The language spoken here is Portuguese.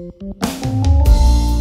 Música